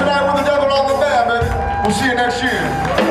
tonight with the devil on the band, baby. We'll see you next year.